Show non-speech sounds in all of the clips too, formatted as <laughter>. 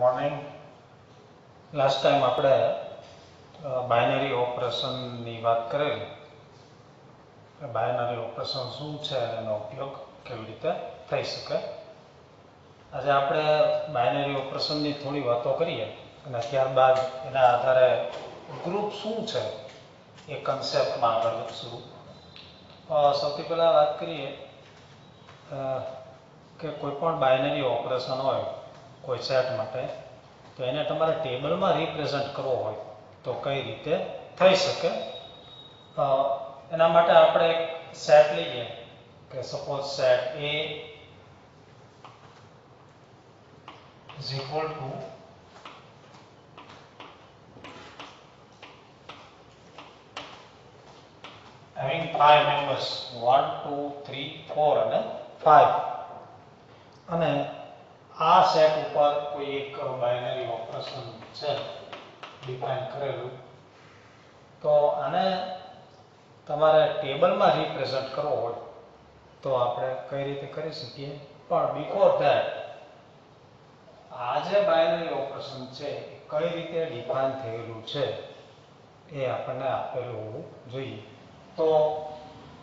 Morning last time આપણે binary ઓપરેશનની વાત કરેલી. બાયનરી ઓપરેશન શું છે એનો ઉપયોગ કેવી રીતે થઈ શકે? આજે આપણે બાયનરી ઓપરેશનની થોડી વાતો કરીએ અને ત્યારબાદ એના આધારે ગ્રુપ શું છે એ કન્સેપ્ટમાં આગળ વધશું. સૌથી પહેલાં વાત કરીએ કે કોઈ પણ બાયનરી ઓપરેશન હોય કોઈ સેટ માટે, તો એને તમારે ટેબલમાં રિપ્રેઝન્ટ કરવો હોય, તો કઈ રીતે થઈ શકે? એના માટે આપણે એક સેટ લઈએ કે suppose set A is equal to having five members, one, two, three, four અને five. અને આ સેટ ઉપર કોઈ એક બાયનરી ઓપરેશન છે ડિફાઇન કરેલું. તો આને તમારે ટેબલમાં રિપ્રેઝન્ટ કરવો હોય, તો આપણે કઈ રીતે કરી શકીએ? પણ બિફોર ધેટ આ જે બાયનરી ઓપરેશન છે કઈ રીતે ડિફાઇન થયેલું છે, એ આપણને આપેલું હોવું જોઈએ. તો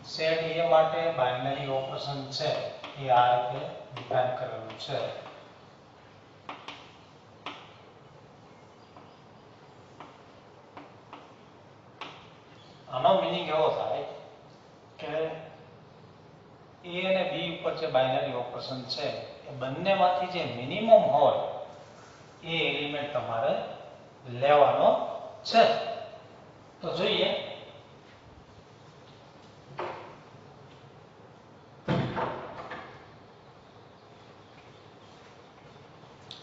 સેટ એ માટે બાયનરી ઓપરેશન છે, એ આ રીતે ડિફાઇન કરેલું છે. આનો મિનિંગ એવો થાય કે એ અને બી ઉપર જે બાઇનરી ઓપરેશન છે, એ બંનેમાંથી જે મિનિમમ હોય, એ એલિમેન્ટ તમારે લેવાનો છે. તો જોઈએ.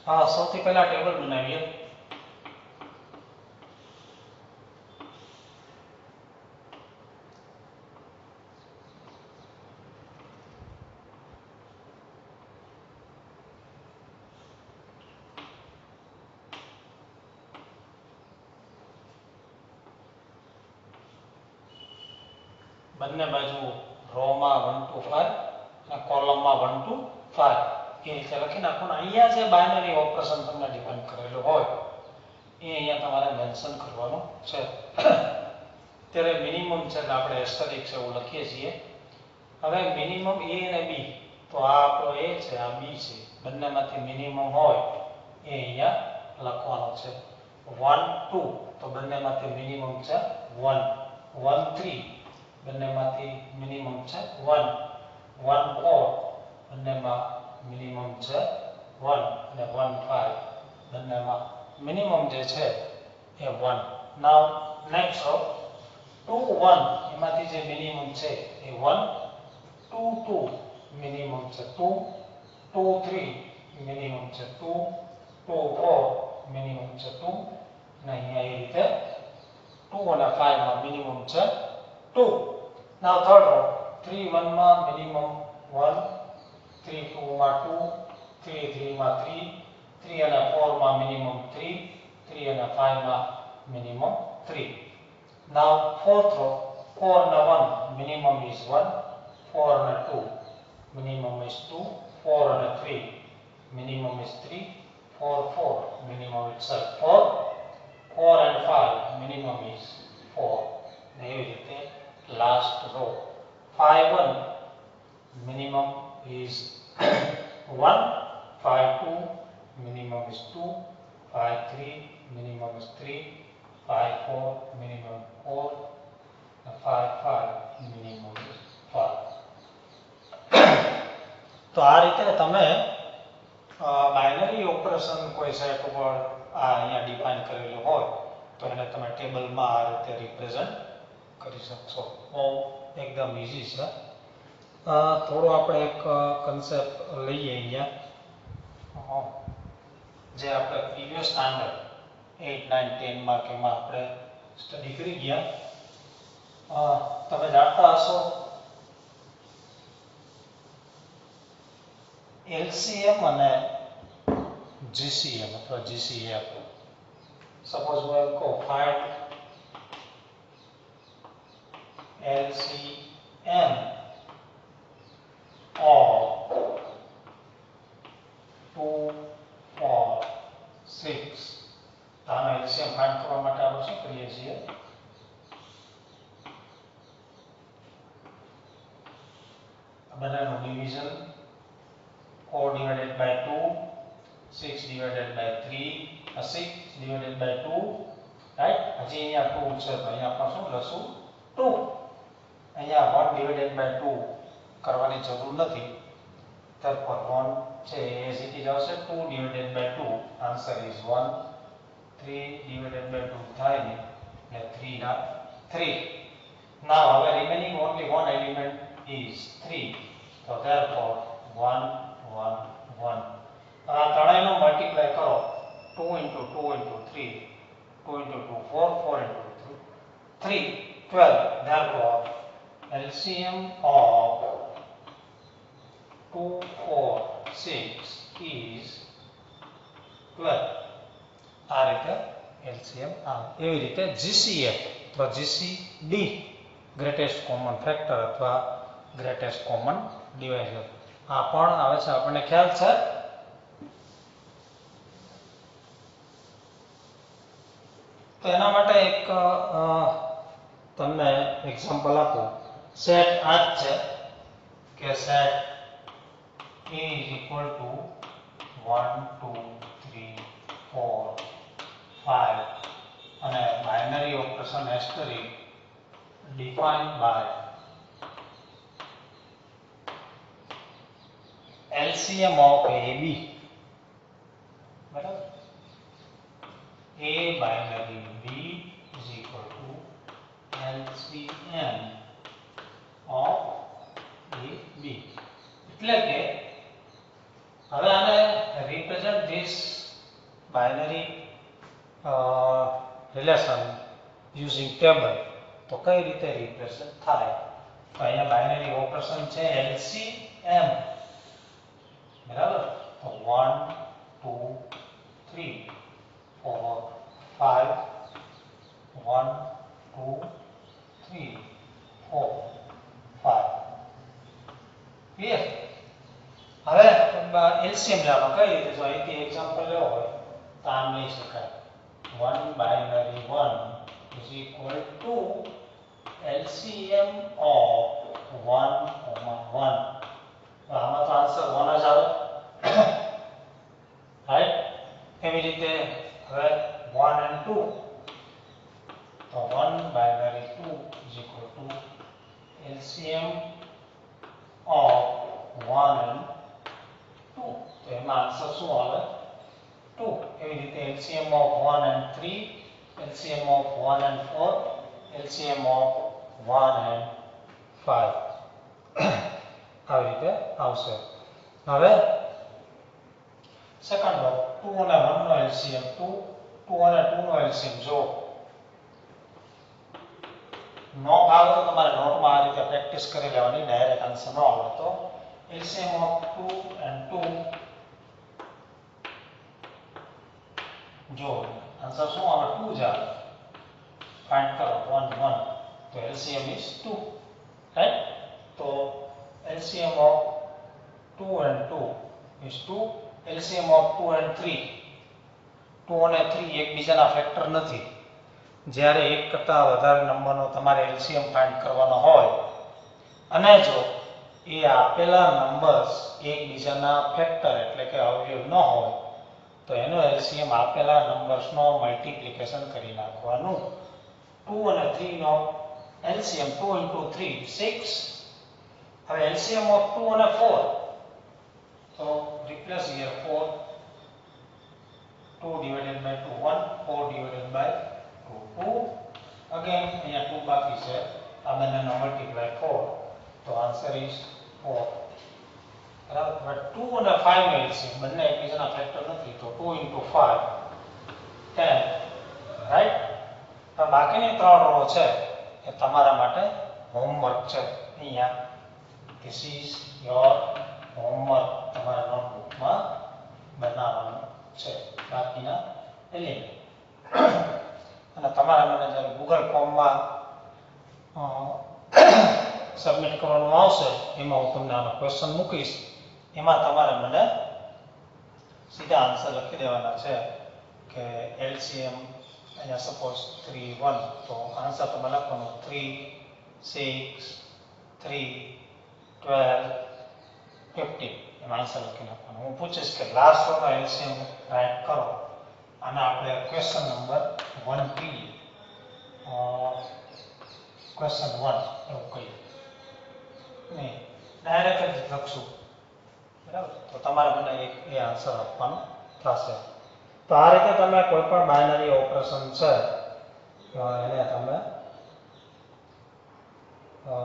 હા, સૌથી પહેલા ટેબલ બનાવીએ. બંને બાજુ રોમાં વન ટુ ફાઈવ અને કોલમમાં વન ટુ ફાઈવ એ રીતે લખી નાખો અહીંયા જે બાયનરી ઓપરેશન તમને ડિપેન્ડ કરેલું હોય, એ અહીંયા તમારે મેન્શન કરવાનું છે. ત્યારે મિનિમમ છે આપણે એસ્ટરિક છે એવું લખીએ છીએ. હવે મિનિમમ એ અને બી તો આ આપણો એ છે, આ બી છે. બંનેમાંથી મિનિમમ હોય, એ અહીંયા લખવાનો છે. વન ટુ તો બંનેમાંથી મિનિમમ છે વન વન થ્રી બંનેમાંથી મિનિમમ છે વન વન ફોર બંનેમાં મિનિમમ છે વન અને વન ફાઈવ બંનેમાં મિનિમમ જે છે એ one now next row two one એમાંથી જે મિનિમમ છે એ વન ટુ ટુ મિનિમમ છે ટુ ટુ થ્રી મિનિમમ છે ટુ ટુ ફોર મિનિમમ છે ટુ અને અહીંયા એ રીતે ટુ અને ફાઈવમાં મિનિમમ છે two now third row three વનમાં minimum one three ટુમાં two three થ્રીમાં થ્રી થ્રી અને ફોરમાં મિનિમમ થ્રી થ્રી અને ફાઈવમાં minimum three now fourth row four અને one minimum is one four અને two minimum is two four અને three minimum is three four four minimum itself four four and five minimum is four ને એવી રીતે last row five one minimum is 1 5 2 minimum is 2 5 3 minimum is 3 5 4 minimum 4 and 5 5 minimum is 5 તો આ રીતે તમે binary operation કોઈ set ઉપર આ અહીંયા ડિફાઇન કરેલું હોય તો એને તમે ટેબલમાં આ રીતે રિપ્રેઝન્ટ કરી શકશો. બહુ એકદમ ઇઝી છે. થોડો આપણે એક કન્સેપ્ટ લઈએ અહીંયા. જે આપણે પ્રીવિયસ સ્ટાન્ડર્ડ એઇટ નાઇન ટેનમાં કે એમાં આપણે સ્ટડી કરી ગયા. તમે જાણતા હશો? એલસીએમ અને જીસીએમ અથવા જીસીએફ. સપોઝ હું એમ કહું ફાઇન્ડ LCM of 2 or 6 તો આનો LCM ફાઇન્ડ કરવા માટે આપણે શું કરીએ છીએ બધાનું division 4 divided by 2 6 divided by 3 6 divided by 2 right હજી અહીંયા 2 છે તો અહીંયા આપણે શું લખશું 2 4 6 is 12 આ રીતે LCM આવે. એવી રીતે GCF અથવા GCD ગ્રેટેસ્ટ કોમન ફેક્ટર અથવા ગ્રેટેસ્ટ કોમન ડિવાઇઝર આ પણ આવે છે આપણને ખ્યાલ છે? તો એના માટે એક તમને એક્ઝામ્પલ આપું. સેટ આ જ છે કે set a is equal to 1 2 3 4 5 અને binary operation asterisk defined by LCM of AB બરાબર A binary B is equal to LCM of AB એટલે કે હવે આને represent this binary uh, relation using table તો કઈ રીતે represent થાય તો અહીંયા બાઇનરી ઓપરેશન છે LCM બરાબર તો 1 2 3 4 5 1 2 3 4 5 ક્લિયર હવે એલસીએમ લેવાનો. કઈ રીતે? જો અહીંથી એક્ઝામ્પલ લેવો હોય, તો આમ લઈ શકાય. 1 binary 1 is equal to LCM of 1 comma 1 તો આમાં તો આન્સર 1 જ આવે. <coughs> રાઈટ એવી રીતે હવે 1 and 2 તો 1 binary 2 is equal to LCM of 1 and 2 તો એમાં આન્સર શું આવે 2 એવી રીતે LCM of 1 and 3 LCM of 1 and 4 LCM of 1 and 5 આવી રીતે આવશે હવે સેકન્ડ રો 2 અને 1 નો LCM 2 2 અને 2 નો LCM જો નો ભાવે તો તમારે નોટમાં આ રીતે પ્રેક્ટિસ કરી લેવાની ડાયરેક્ટ આન્સર ન આવડે તો LCM of 2 and 2 જો આન્સર શું આવે 2 જ આવે ફાઇન્ડ કરો 1 1 તો LCM is 2 right તો LCM of 2 and 2 is 2 LCM of 2 and 3 2 અને 3 એકબીજાના ફેક્ટર નથી。જ્યારે એક કરતાં વધારે નંબરનો તમારે LCM ફાઇન્ડ કરવાનો હોય અને જો એ આપેલા નંબર્સ એકબીજાના ફેક્ટર એટલે કે અવયવ ન હોય તો એનો એલસીએમ આપેલા નંબર્સનો મલ્ટીપ્લિકેશન કરી નાખવાનું. 2 અને 3 નો એલસીએમ 2 into 3 6 હવે એલસીએમ ઓફ 2 અને 4 તો replace here 4 2 divided by 2 1 4 divided by 2 2 again અહીંયા 2 બાકી છે. આ બંનેનો મલ્ટીપ્લાય 4 તો આન્સર ઇઝ 4 બરાબર? ટુ 2 અને 5 નો LCM બંને એકબીજાના ફેક્ટર નથી, તો 2 into 5 10 રાઈટ તો બાકીની ત્રણ રો છે એ તમારા માટે હોમવર્ક છે. અહીંયા ધીસ ઇઝ યોર હોમવર્ક તમારા નોટબુકમાં બનાવવાનું છે. બાકીના એલિમેન્ટ અને તમારા મને જ્યારે ગૂગલ ફોર્મમાં સબમિટ કરવાનું આવશે, એમાં હું તમને આનો ક્વેશ્ચન મૂકીશ. એમાં તમારે મને સીધા આન્સર લખી દેવાના છે કે એલસીએમ અહીંયા સપોઝ થ્રી વન તો આન્સર તમે લખવાનું. Three six three twelve fifteen એમાં આન્સર લખી નાખવાનો. હું પૂછીશ કે લાસ્ટ રોનો એલસીએમ રાઇટ કરો. અને આપણે question number one P question one એવું કહીએ. નહીં ડાયરેક્ટ જ લખશું. તો તમારે મને એક એ આન્સર આપવાનો થશે તો આ રીતે તમે કોઈ પણ બાયનરી ઓપરેશન છે એને તમે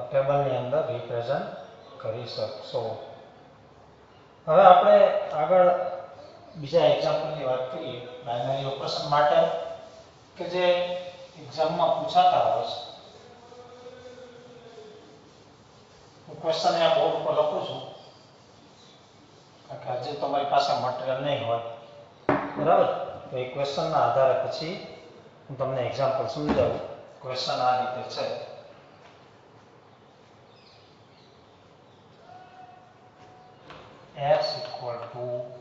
ટેબલની અંદર રિપ્રેઝન્ટ કરી શકશો. હવે આપણે આગળ બીજા એક્ઝામ્પલની વાત કરીએ બાયનરી ઓપરેશન માટે કે જે એક્ઝામમાં પૂછાતા હોય છે. હું ક્વેશ્ચન અહીંયા બોર્ડ ઉપર લખું છું. કારણ તમારી પાસે મટીરિયલ નહીં હોય. બરાબર? તો એ ક્વેશ્ચનના આધારે પછી હું તમને એક્ઝામ્પલ સમજાવું. ક્વેશ્ચન આ રીતે છે. S equal to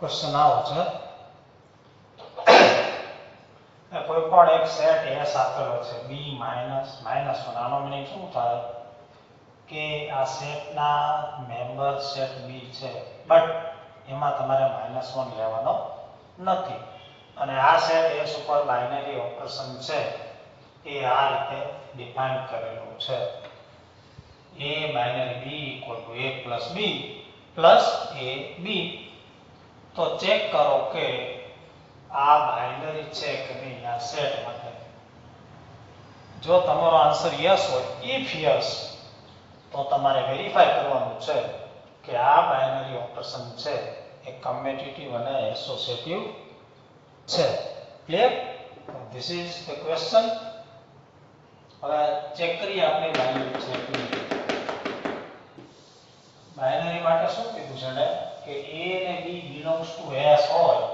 ક્વેશ્ચન આવો છે <coughs> કોઈ પણ એક સેટ S આપેલો છે. B માઇનસ માઇનસ વન આનો મીનિંગ શું થાય? કે આ સેટના મેમ્બર સેટ B છે બટ એમાં તમારે માઇનસ વન લેવાનો નથી. અને આ સેટ S ઉપર બાઈનરી ઓપરેશન છે. એ આ રીતે ડિફાઇન કરેલું છે. A binary b a b plus a b. તો ચેક કરો કે આ બાઇનરી છે કે નહીં આ સેટ માટે. જો તમારો આન્સર યસ હોય ઇફ યસ તો તમારે વેરીફાઈ કરવાનું છે કે આ બાઇનરી ઓપરેશન છે, એ કમ્પિટિટિવ અને એસોસિએટિવ છે. Clear this is the question હવે ચેક કરીએ આપણે બાઇનરી છે બાઇનરી માટે શું કીધું છે ને કે a અને b belongs to s હોય,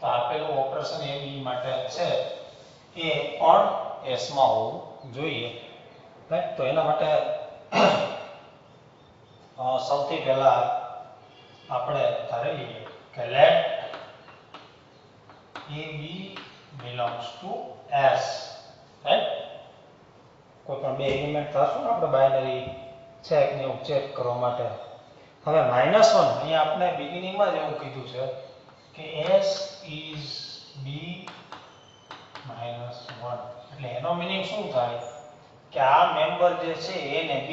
તો આપેલું ઓપરેશન a b માટે છે. એ પણ s માં હોવું જોઈએ. રાઈટ તો એના માટે સૌથી પહેલા આપણે ધારી કે let a b belongs to s. Right કોઈ પણ બે એલિમેન્ટ થશે ને, આપણે બાયનરી છે કે નહીં ચેક કરવા માટે. હવે માઇનસ વન અહીંયા આપણે બિગિનિંગમાં જ એવું કીધું છે કે s is b minus one એટલે એનો મિનિંગ શું થાય? કે આ મેમ્બર જે છે, a ને b,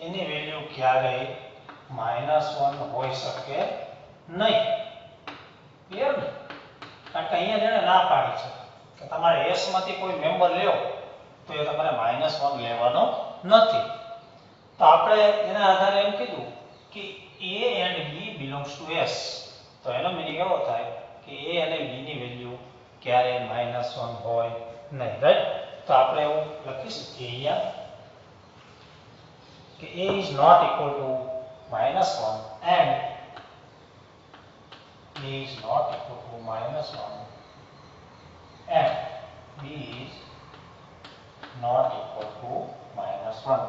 એની વેલ્યુ ક્યારેય માઇનસ વન હોઈ શકે નહીં. ક્લિયર ને? કારણ કે અહીંયા જેણે ના પાડી છે, કે તમારે s માંથી કોઈ મેમ્બર લ્યો, તો એ તમારે માઇનસ વન લેવાનો નથી. તો આપણે એના આધારે એમ કીધું કે A and B belongs to S તો એનો મિનિંગ એવો થાય કે એ અને બી ની વેલ્યુ માઇનસ વન હોય નહીં રાઈટ તો આપણે એવું લખી શકીએ અહીંયા કે a is not equal to minus 1 and a is not equal to minus 1 and b is not equal to minus 1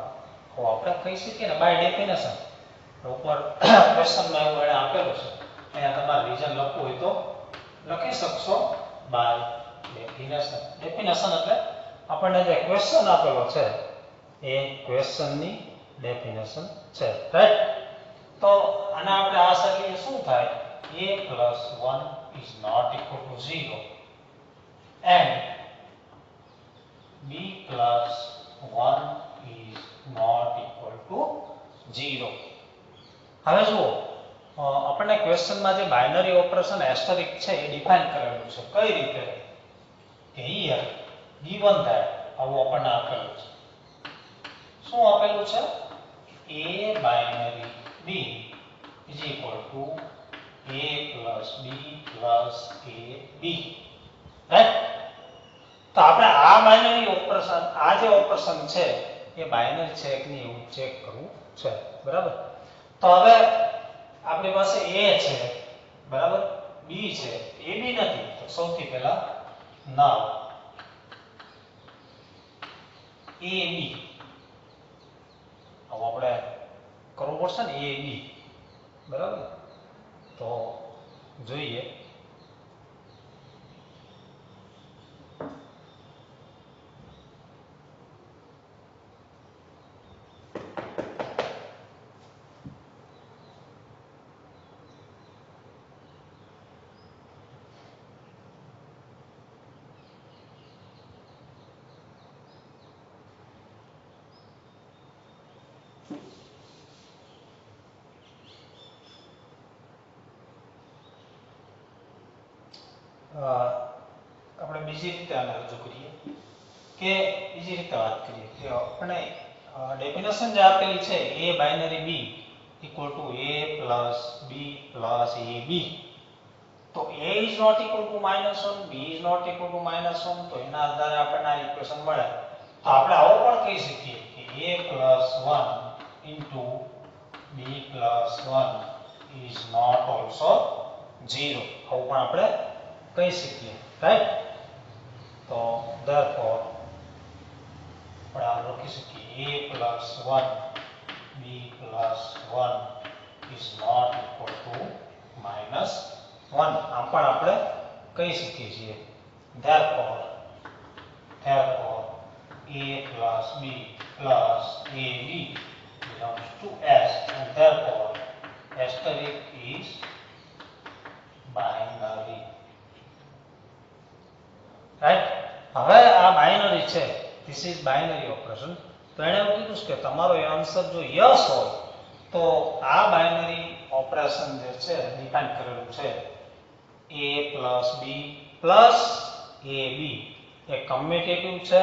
તો આપણે કહી શકીએ ને બાય ડેફિનેશન ઉપર ક્વેશ્ચનમાં એવું એને આપેલું છે. અહીંયા તમારે રીઝન લખવું હોય તો લખી શકશો બાય ડેફિનેશન ડેફિનેશન એટલે આપણને જે ક્વેશ્ચન આપેલો છે, એ ક્વેશ્ચનની ડેફિનેશન છે. રાઈટ તો આને આપણે આ સકીએ શું થાય? A plus 1 is not equal to 0 and b plus 1 is not equal to 0 હવે જુઓ આપણને ક્વેશ્ચનમાં જે બાઇનરી ઓપરેશન એસ્ટરિક છે એ ડિફાઇન કરેલું છે. કઈ રીતે? કે here given ધેટ આવું આપણને આપેલું છે. શું આપેલું છે? A binary b is equal to a plus plus A B right? તો આપણે આ બાઇનરી ઓપરેશન આ જે ઓપરેશન છે, એ બાઇનરી છે કે નહીં એવું ચેક કરવું છે. બરાબર? તો હવે આપણી પાસે a છે, બરાબર? b છે. a b નથી. તો સૌથી પહેલા ના a b હવે આપણે કરવું પડશે ને એ બી. બરાબર? તો જોઈએ. બીજી રીતે વાત કરીએ કે આપણે ડેફિનેશન જે આપેલી છે a binary b to a plus b plus A B તો a is not equal to minus one b is not equal to minus one તો એના આધારે આપણને આ ઇક્વેશન મળે। તો આપણે આવો પણ કહી શકીએ કે a plus one into b plus one is not also zero આવું પણ આપણે કહી શકીએ right તો therefore આપણે આ લખી શકીએ a plus one b plus one is not equal to minus one આમ પણ આપણે કહી શકીએ છીએ therefore therefore a plus b plus ab belongs to s and therefore asterisk is binary Right હવે આ બાઇનરી છે. ધીસ ઇઝ બાઇનરી ઓપરેશન તો એણે એવું કીધું કે તમારો એ આન્સર જો યસ હોય, તો આ બાઇનરી ઓપરેશન જે છે ડિફાઇન કરેલું છે. A plus B plus A B A commutative છે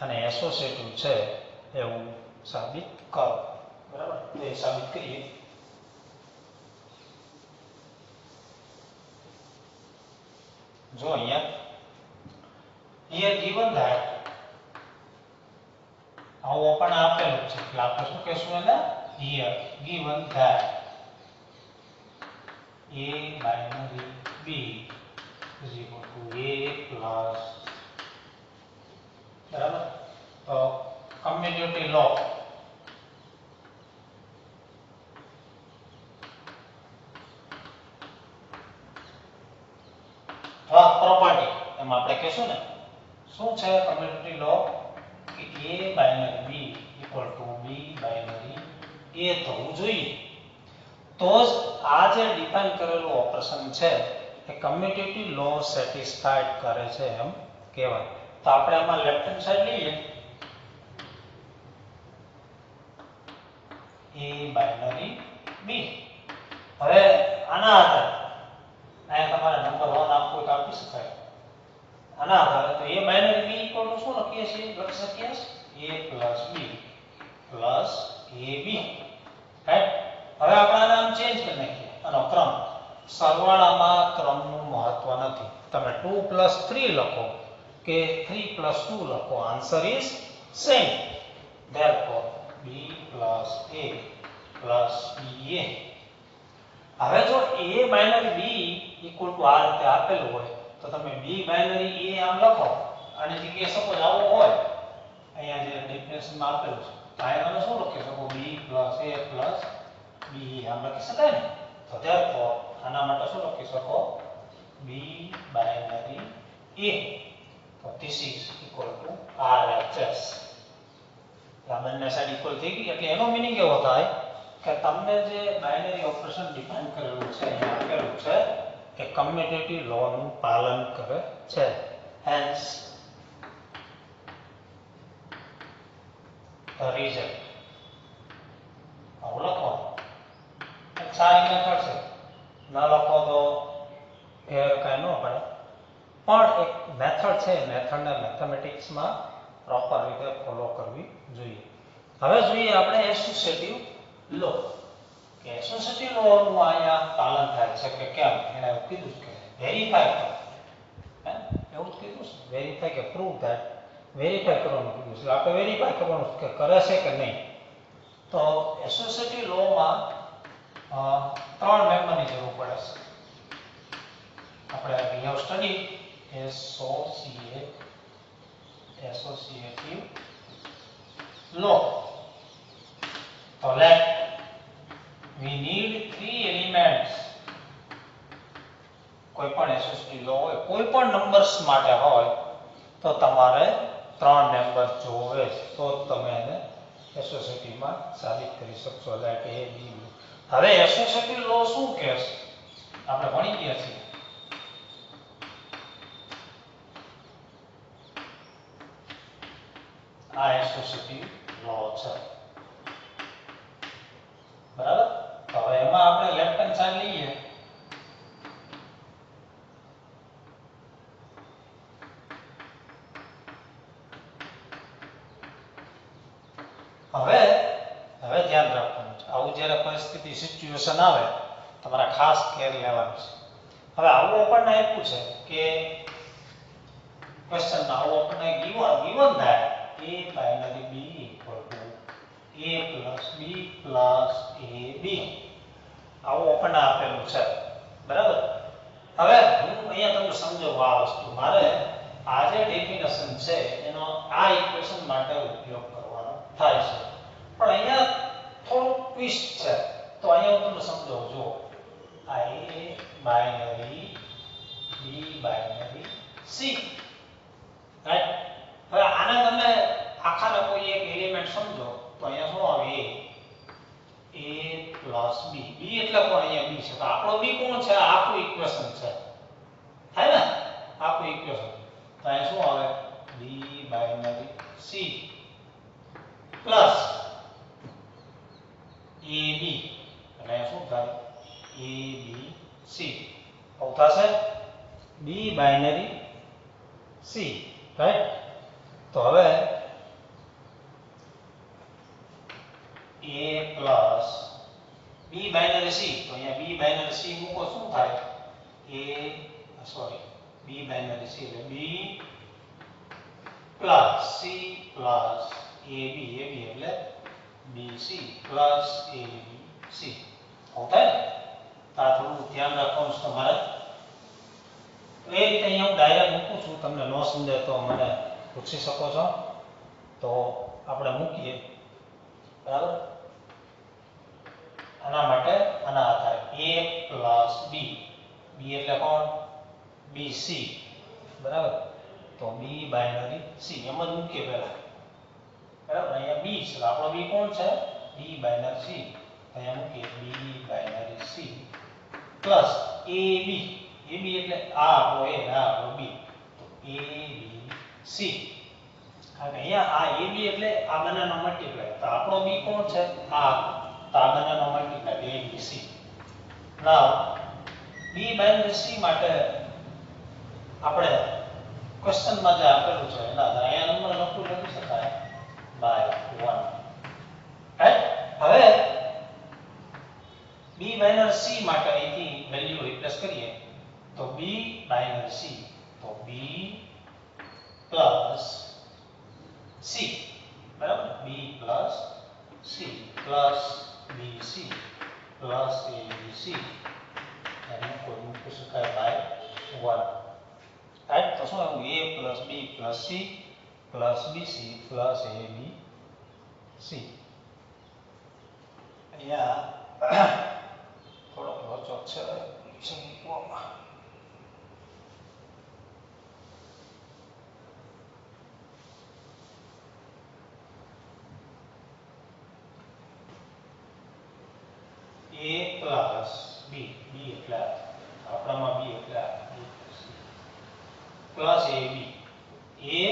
અને એસોસિએટિવ છે એવું સાબિત કરો. બરાબર? એ સાબિત કરીએ. જો અહીંયા here given that આવું પણ આપેલું છે એટલે આપણે શું કહેશું એને here given that a binary b is equal to a plus બરાબર તો કમ્યુનિટી લો પ્રોપર્ટી એમ આપણે કહેશું ને શું છે કમ્યુનિટી લો કે a binary b equal to b binary a થવું જોઈએ. તો જ આ જે ડિફાઇન કરેલું ઓપરેશન છે, એ કમ્યુટેટિવ લો સેટિસ્ફાઈડ કરે છે એમ કહેવાય. તો આપણે આમાં લેફ્ટ હેન્ડ સાઈડ લઈએ. એ બાયનરી બી હવે આના આધારે અહીંયા તમારે નંબર વન આપવો તો આપી શકાય. આના આધારે તો A binary B equal to શું લખીએ છીએ લખી શકીએ a plus B plus A B right હવે આપણે આને આમ ચેન્જ કરી નાખીએ આનો ક્રમ સરવાળામાં ક્રમનું મહત્વ નથી તમે 2 પ્લસ 3 લખો કે 3 પ્લસ 2 લખો answer is same therefore, b plus a plus ba હવે જો a binary b equal to આ રીતે આપેલું હોય તો તમે b બાયનરી a આમ લખો. આની જગ્યાએ સપોઝ આવો હોય, અહીંયા જે ડેફિનેશનમાં આપેલું છે, તો અહીંયા તમે શું લખી શકો? B a b આમ લખી શકાય ને? તો ધેરફોર આના માટે શું લખી શકો? B binary a. તો this is equal to RHS આ બંને સાઈડ ઇક્વલ થઈ ગઈ, એટલે એનો મીનિંગ એવો થાય કે તમને જે બાયનરી ઓપરેશન ડિફાઇન કરેલું છે, અહીંયા આપેલું છે કે કમ્યુનિટી લો નું પાલન કરે છે. હેન્સ ધ રીઝન લખવાનું સારી મેથડ છે. ન લખો તો ફેર કાંઈ ન પડે. પણ એક મેથડ છે મેથડને મેથેમેટિક્સમાં પ્રોપર રીતે ફોલો કરવી જોઈએ. હવે જોઈએ આપણે એસોસિએટિવ લો કે એસોસિએટિવ લોનું અહીંયા પાલન થાય છે કે કેમ એને એવું કીધું કે વેરીફાઈ કરો હે એવું જ કીધું છે વેરીફાઈ કે પ્રૂવ થાય વેરીફાઈ કરવાનું કીધું છે આપણે વેરીફાઈ કરવાનું કે કરે છે કે નહીં તો એસોસિએટિવ લોમાં ત્રણ મેમ્બરની જરૂર પડે છે આપણે we have studied associate associative law તો we need three elements. કોઈ પણ SST લો હોય, કોઈ પણ નંબર્સ માટે હોય, તો તમારે ત્રણ નંબર જોવે તો તમે એને એસોસિએટિવમાં સાબિત કરી શકશો. લાઈક એ બી હવે SST લો શું કહે છે? આપણે ભણી ગયા છીએ. આ એસોસિએટિવ લો છે બરાબર તો હવે એમાં આપણે લેફ્ટ હેન્ડ સાઈડ લઈએ. હવે હવે ધ્યાન રાખવાનું છે. આવું જ્યારે પરિસ્થિતિ સિચ્યુએશન આવે, તમારે ખાસ કેર લેવાનું છે. હવે આવું આપણને આપ્યું છે કે ક્વેશ્ચન આવું આપણને ગીવન ગીવન થાય. A binary b equal to a plus b plus ab આવું આપણને આપેલું છે. બરાબર? હવે હું અહીંયા તમને સમજાવું આ વસ્તુ. મારે આ જે ડેફિનેશન છે એનો આ ઇક્વેશન માટે ઉપયોગ કરવાનો થાય છે. પણ અહીંયા થોડું ટ્વિસ્ટ છે. તો અહીંયા હું તમને સમજાવું જો આ એ binary B binary C right હવે આને તમે આખાને કોઈ એક એલિમેન્ટ સમજો, તો અહીંયા શું આવે? A. a b. B એટલે કોણ અહીંયા b છે. તો આપણો b કોણ છે? આપણું ઇક્વેશન છે. થાય ને? આખું ઇક્વેશન તો અહીં શું આવે? B binary c. Plus ab એટલે અહીં શું થાય? A b c. આવું થશે? B binary c. રાઈટ તો હવે a પ્લસ b સી. તો અહીંયા બી બાયનરી સી મૂકો, શું થાય? એ સોરી બી બાયનરી સી. એટલે B plus C plus ab ab એટલે bc પ્લસ abc આવું થાય ને? તો આ થોડું ધ્યાન રાખવાનું છે તમારે. એ રીતે અહીંયા હું ડાયરેક્ટ મૂકું છું. તમને ન સમજાય તો મને પૂછી શકો છો. તો આપણે મૂકીએ. બરાબર? આના માટે આના આધારે a b. B એટલે કોણ? Bc બરાબર? તો b બાયનરી c. એમ જ મૂકીએ પહેલા. બરાબર? અહીંયા b છે. આપણો b કોણ છે? B binary c. અહીંયા મૂકીએ b binary c. Plus ab AB એટલે આ આપણો A આ આપણો B. તો A, B, C. કે અહીંયા આ AB એટલે આ બંનેનો મલ્ટીપ્લાય તો આપણો B કોણ છે? આ. તો તો આ બંનેનો multiply a b c now b binary c માટે આપણે ક્વેશ્ચનમાં જે આપેલું છે એના આધારે અહીંયા નંબર લખવું લખી શકાય બાય 1 રાઈટ હવે b બાઇનર c માટે અહીંથી વેલ્યુ રિપ્લેસ કરીએ તો b બાઇનર c તો b પ્લસ c બરાબર b plus c plus bc plus abc એને કોઈ મૂકી શકાય બાય 1 રાઈટ તો શું આવ્યું a plus b plus c plus bc plus abc અહીંયા થોડોક લોચો છે મૂકવામાં a <clears throat> પ્લસ b b એટલે આપણામાં b એટલે plus ab a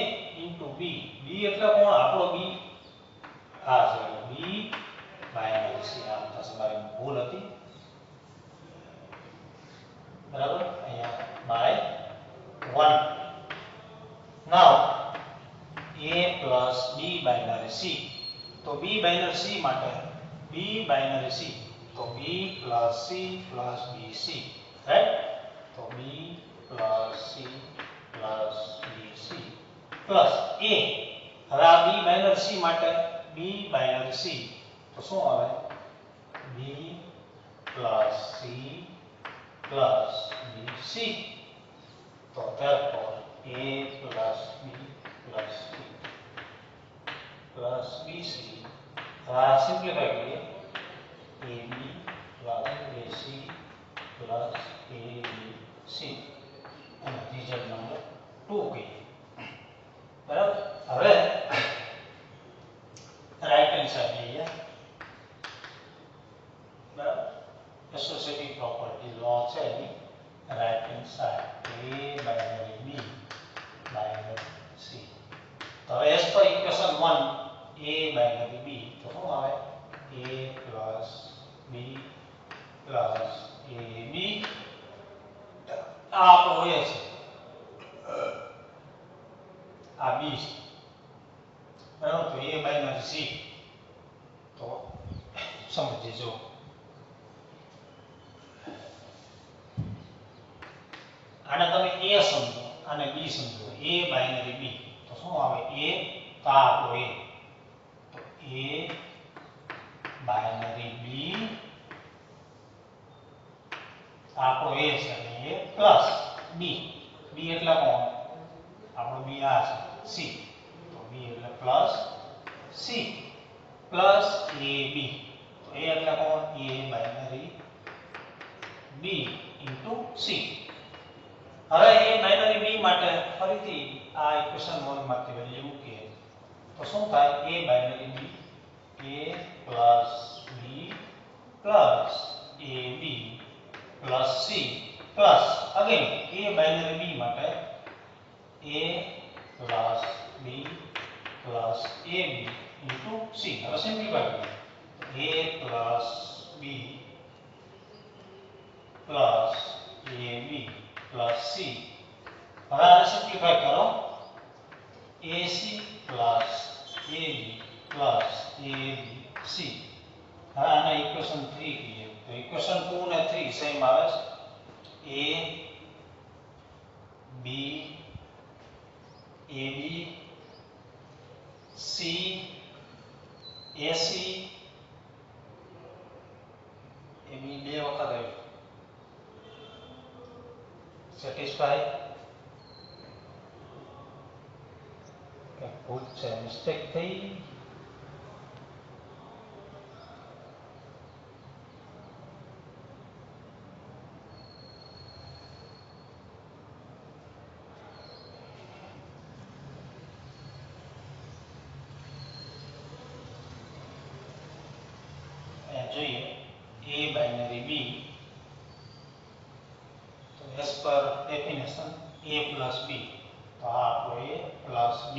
into b. B એટલે કોણ? આપણો b. આ છે એટલે b માઇનસ c. આમ થશે મારી ભૂલ હતી. બરાબર? અહીંયા by 1 now a plus b binary c. તો b બાઇનરી c માટે b બાઇનરી c. તો b plus c plus bc right તો b plus c plus bc plus a, હવે આ b બાઇનર c માટે, b બાઇનર c. તો શું આવે? B plus c plus bc તો therefore a plus b plus c. Plus bc હવે આ સિમ્પ્લિફાઈ કરીએ. AB plus AC plus ABC અને રિઝલ્ટ નંબર 2 કહીએ બરાબર હવે રાઈટ હેન્ડ સાઈડ લઈએ બરાબર એસોસિએટિવ પ્રોપર્ટી લો છે એની right hand side A binary B binary C તો હવે as per equation 1 A binary B તો શું આવે A plus B plus AB આ આપણો એ છે આ બી એ બરાબર તો A બાઇનરી C તો સમજી જો આને તમે એ સમજો આને બી સમજો એ બાઇનરી બી તો શું આવે એ તો એ તો એ બાઇનરી બી આપણો એ છે અને એ પ્લસ બી બી એટલે કોણ આપણો બી આ છે C. તો B એટલે પ્લસ C. પ્લસ AB તો A એટલે કોણ? A binary B into C. હવે A બાઇનરી B માટે ફરીથી આ ઇક્વેશન 1 માંથી વેલ્યુ મૂકીએ તો શું થાય? A binary B, a b ab c plus. Again, a binary b માટે a plus b plus ab into c હવે સિમ્પ્લિફાઈ કરીએ a plus b plus ab plus c હવે આને સિમ્પ્લિફાઈ કરો ac plus ab plus abc હવે આને equation 3 કહીએ તો ઇક્વેશન 2 ને 3 સેમ આવે a b ab c ac AB બે વખત આવ્યું સેટિસ્ફાઈ? કે ભૂલ છે મિસ્ટેક થઈ અહીંયા જોઈએ a બાઇનરી b તો એસ પર ડેફિનેશન a પ્લસ b તો આ આપણો a plus b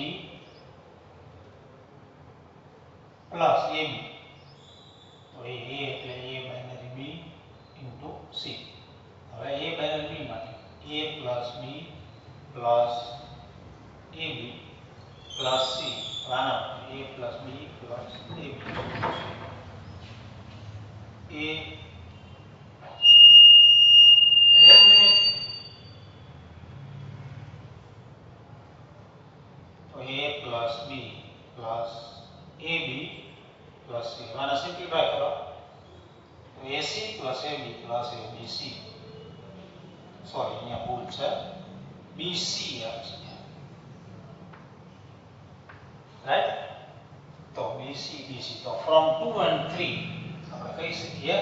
plus ab તો એ a એટલે a binary b into c. હવે a બાઇનરી b માટે a plus b plus ab plus c આના માટે a plus b plus ab a એક મિનિટ. તો a plus b plus ab c આના સિમ્પ્લિફાય કરો. તો from 2 and 3 આપણે કહી શકીએ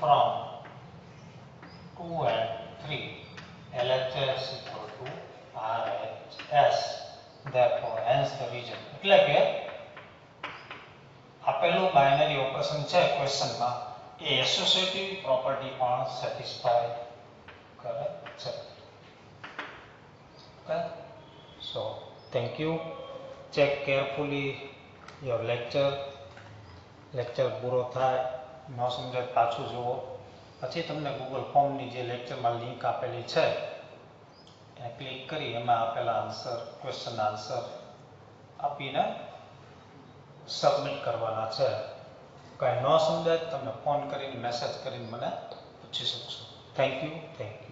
from 2 and 3 LHS equal to RHS therefore hence the region એટલે કે આપેલું બાઇનરી ઓપરેશન છે ક્વેશ્ચનમાં એ એસોસિએટિવ પ્રોપર્ટી પણ સેટિસ્ફાય કરે છે okay so thank you check carefully your lecture Lecture પૂરો થાય, ન સમજાય, પાછું જુઓ. પછી તમને ગૂગલ ફોર્મની જે લેક્ચરમાં લિંક આપેલી છે એને ક્લિક કરી એમાં આપેલા આન્સર ક્વેશ્ચન આન્સર આપીને સબમિટ કરવાના છે. કાંઈ ન સમજાય તમે ફોન કરીને મેસેજ કરીને મને પૂછી શકશો. Thank you thank you